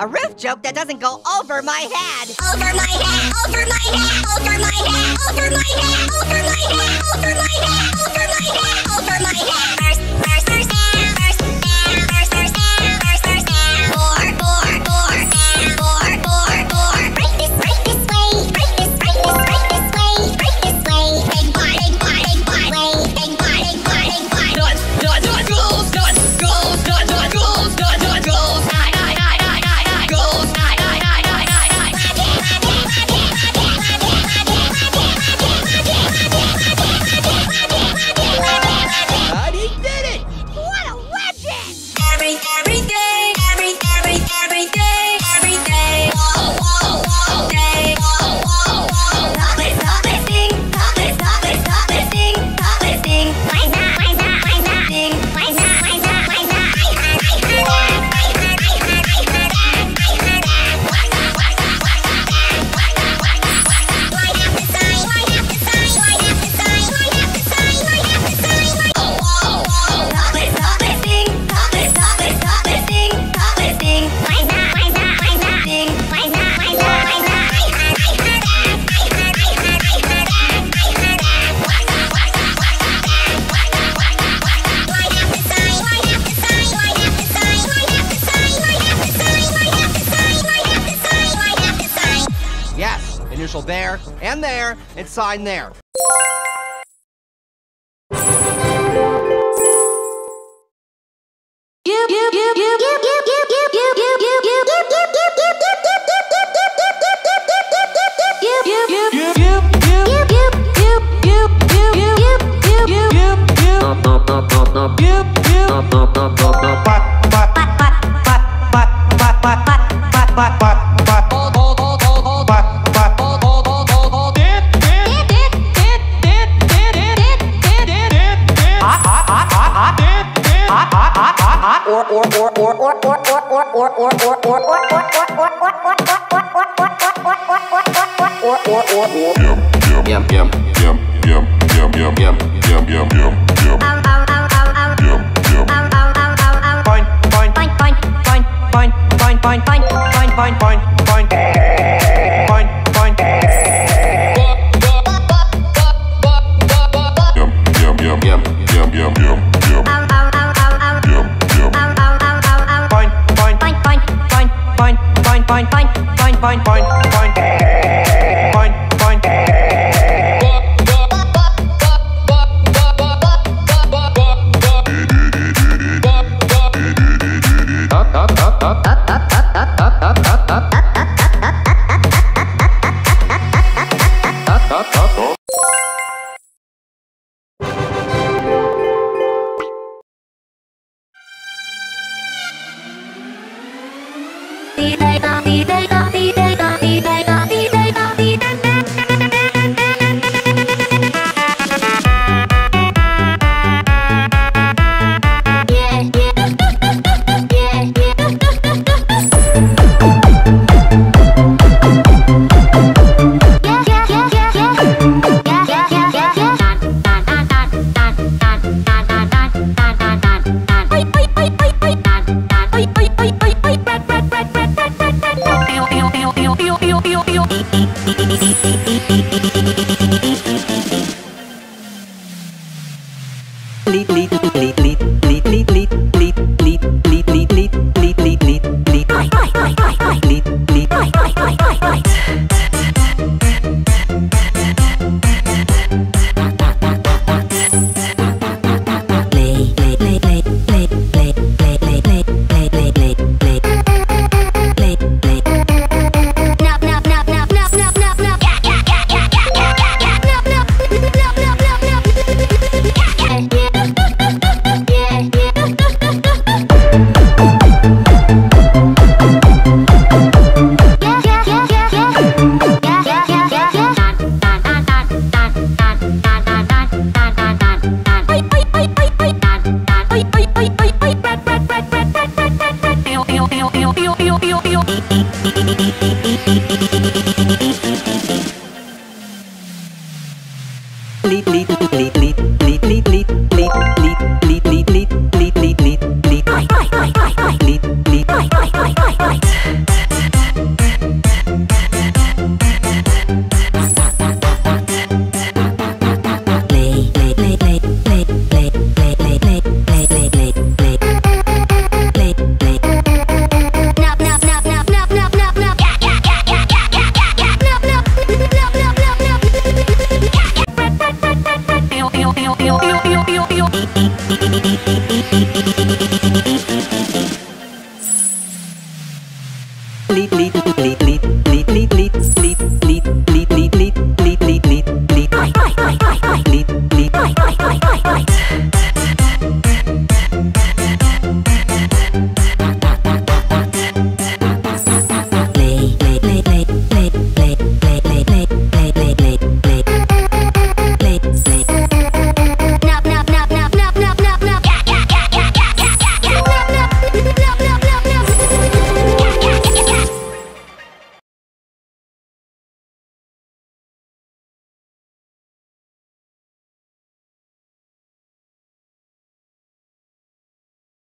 A roof joke that doesn't go over my head. Over my head, over my head, over my head, over my head, over my head, over my head, over my head, over my head. there and there and sign there. up, up, up. hot, hot, hot, or, or, or, or, or, or, or, or, or, or, or, or, or, or, or, or, or, or, or, Happy day, happy day.